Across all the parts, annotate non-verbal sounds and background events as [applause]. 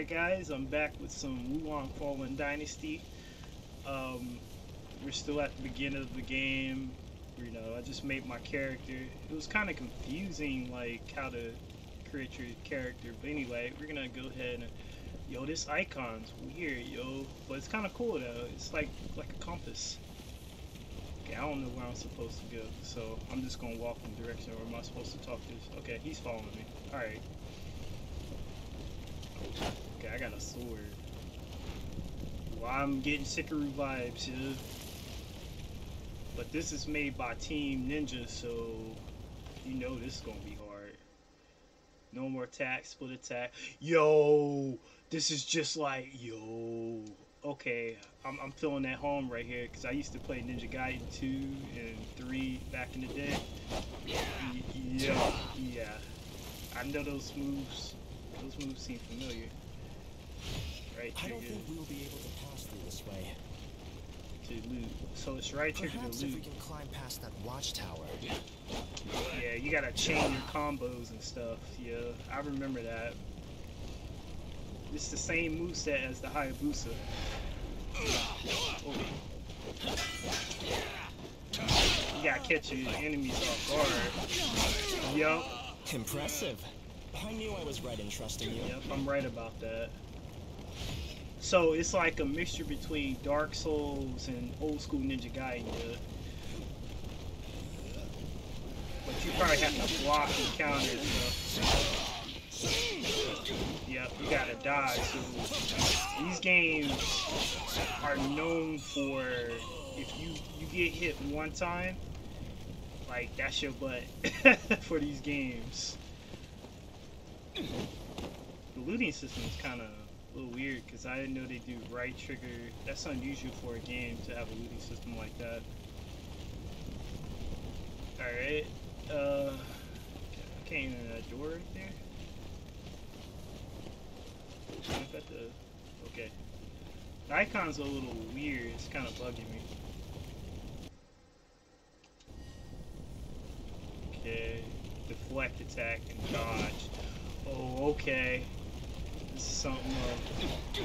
Alright guys, I'm back with some Wo Long Fallen Dynasty. Um, we're still at the beginning of the game. You know, I just made my character. It was kind of confusing, like, how to create your character. But anyway, we're gonna go ahead and... Yo, this icon's weird, yo. But it's kind of cool, though. It's like, like a compass. Okay, I don't know where I'm supposed to go. So, I'm just gonna walk in the direction. Or am I supposed to talk to this? Okay, he's following me. Alright. Okay, I got a sword. Well, I'm getting Sekiro vibes, yeah. But this is made by Team Ninja, so you know this is gonna be hard. No more attack, split attack. Yo, this is just like yo. Okay, I'm, I'm feeling at home right here because I used to play Ninja Gaiden 2 and 3 back in the day. Yeah. Yeah, yeah. I know those moves. Those moves seem familiar. Right I don't think we'll be able to pass through this way. to loot. So it's right trigger Perhaps to if we can climb past that watchtower. Yeah, you gotta chain your combos and stuff. Yeah, I remember that. It's the same moveset as the Hayabusa. Oh. You gotta catch your enemies off guard. Yup, Impressive. I knew I was right in trusting you. yep, I'm right about that. So it's like a mixture between Dark Souls and old school Ninja Gaiden. But you probably have to block and counter and stuff. Yep, you gotta dodge. So these games are known for if you you get hit one time, like that's your butt [laughs] for these games. The looting system is kind of a little weird because I didn't know they do right trigger. That's unusual for a game to have a looting system like that. All right, uh, I can't even that door right there. Jump at the. Okay. The icon's a little weird. It's kind of bugging me. Okay. Deflect attack and dodge. Oh, okay. Something. Uh...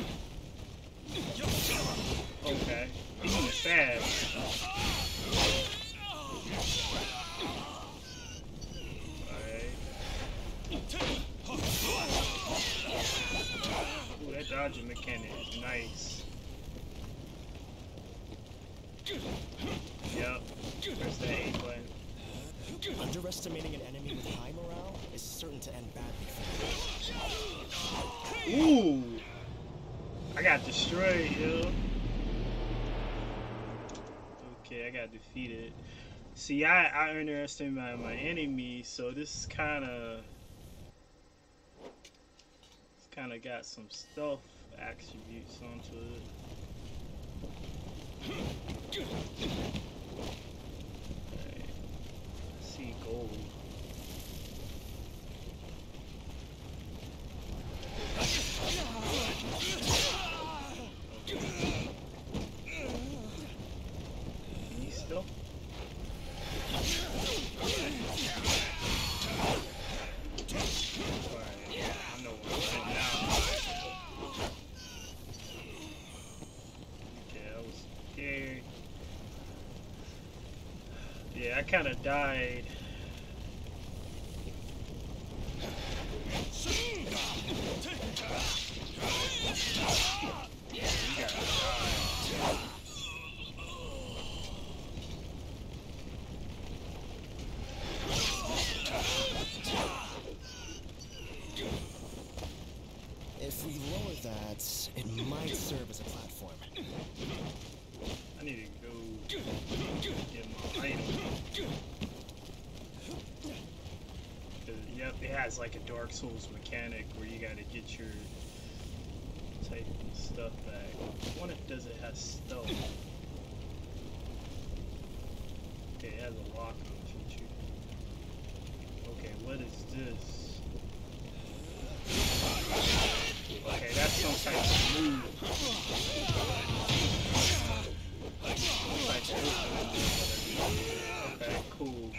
Okay. He's fast. Alright. Ooh, that dodging mechanic is nice. Yep. Press the A button. Underestimating an enemy with high morale is certain to end badly for you. Ooh! I got destroyed, yo. Okay, I got defeated. See, I, I underestimated my, my enemy, so this kind of... It's kind of got some stealth attributes onto it. Alright. I see gold. You still? Alright, I know where I'm at now. Okay, I was scared. Yeah, I kind of died. You gotta die. If that, it might serve as a platform. I need to go get my item. Yep, it has like a Dark Souls mechanic where you gotta get your type stuff back. I wonder if does it have stealth. Okay, it has a lock on feature. Okay, what is this? Okay, that's some type of move. Type of- Okay, cool.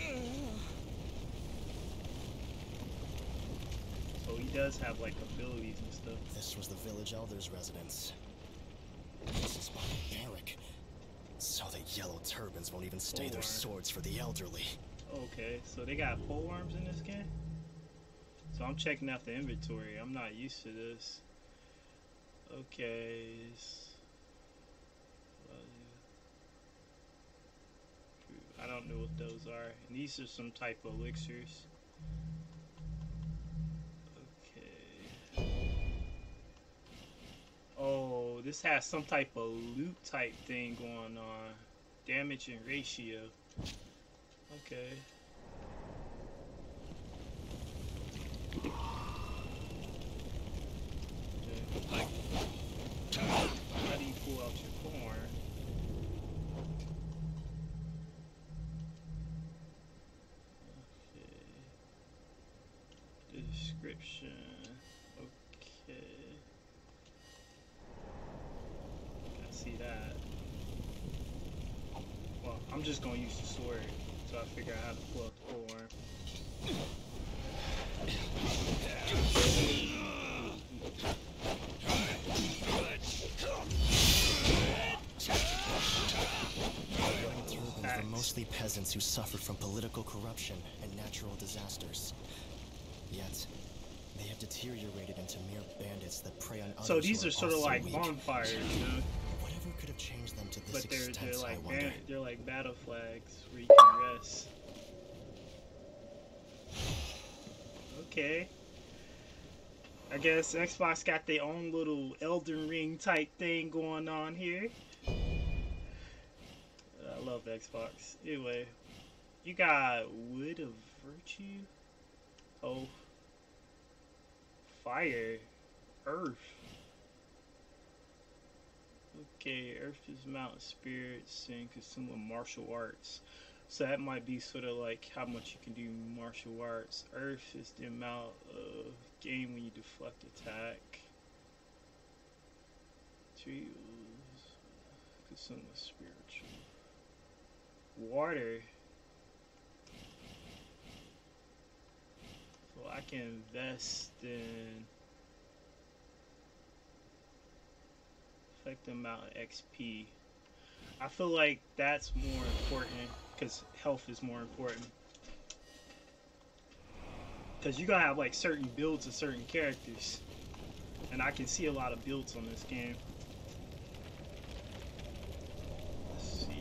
So he does have like abilities and stuff. This was the village elder's residence. This is barbaric. So the yellow turbans won't even stay their swords for the elderly. Okay, so they got pole arms in this game? So I'm checking out the inventory. I'm not used to this. Okay. I don't know what those are. And these are some type of elixirs. Okay. Oh, this has some type of loot type thing going on. Damage and ratio. Okay. Okay do you pull out your corn? Okay. Description. Okay. I see that. Well, I'm just gonna use the sword so I figure out how to pull out the. Were mostly peasants who suffered from political corruption and natural disasters. Yet, they have deteriorated into mere bandits that prey on others So these who are sort of like weak. bonfires, you know? Whatever could have changed them to this But they're extent, they're I like wonder. ban- they're like battle flags where you can rest. Okay. I guess Xbox got their own little Elden Ring type thing going on here. I love Xbox. Anyway, you got Wood of Virtue. Oh, Fire, Earth. Okay, Earth is mountain spirits and consume martial arts. So that might be sort of like how much you can do martial arts. Earth is the amount of game when you deflect attack. Trios, consume with spiritual. Water. So I can invest in affect the amount of XP. I feel like that's more important because health is more important. Because you gotta have like certain builds of certain characters, and I can see a lot of builds on this game. Let's see.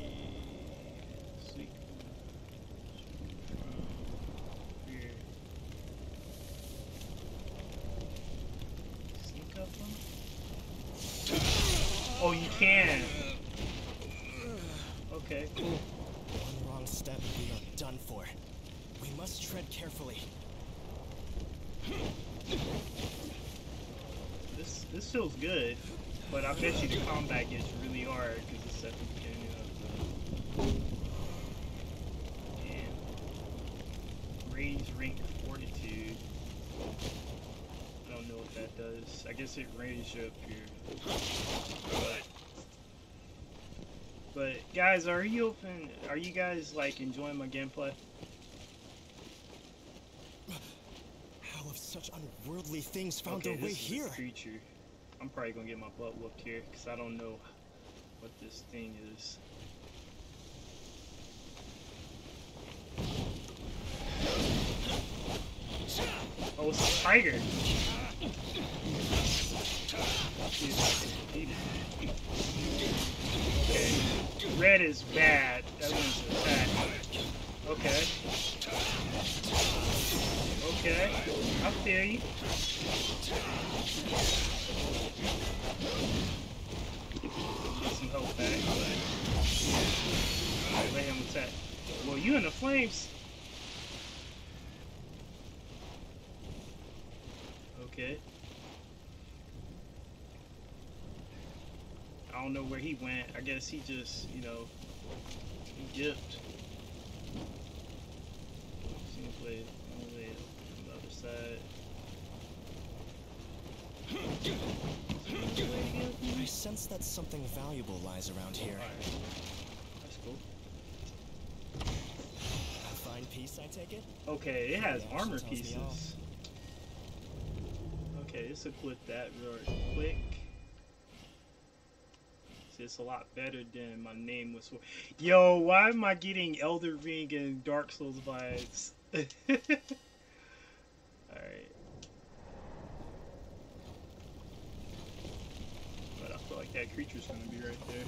Sneak from here. Sneak up on. Oh, you can. Okay, cool. One wrong step and we are done for. We must tread carefully. This this feels good, but I bet you the combat gets really hard because it's at the beginning of the. Damn. Raise rank fortitude. I don't know what that does. I guess it raises you up here. But, but guys, are you open? Are you guys like enjoying my gameplay? How have such unworldly things found okay, their way here? creature. I'm probably gonna get my butt whooped here because I don't know what this thing is. Oh, it's a tiger. Red is bad. That one's attack. Okay. Okay. I feel you. Get some help back. Alright, let him attack. Well, you in the flames. Okay. I don't know where he went. I guess he just, you know, he dipped. Seems like on the other side. I sense that something valuable lies around here. That's cool. A fine piece, I take it? Okay, it has Yeah, armor she tells me pieces. Okay, let's equip that real quick. It's a lot better than my name was. Yo, why am I getting Elden Ring and Dark Souls vibes? [laughs] Alright. But I feel like that creature's gonna be right there.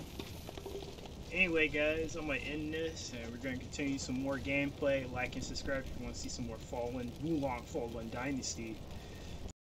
Anyway, guys, I'm gonna end this, and we're gonna continue some more gameplay. Like and subscribe if you want to see some more Fallen, Wo Long Fallen Dynasty.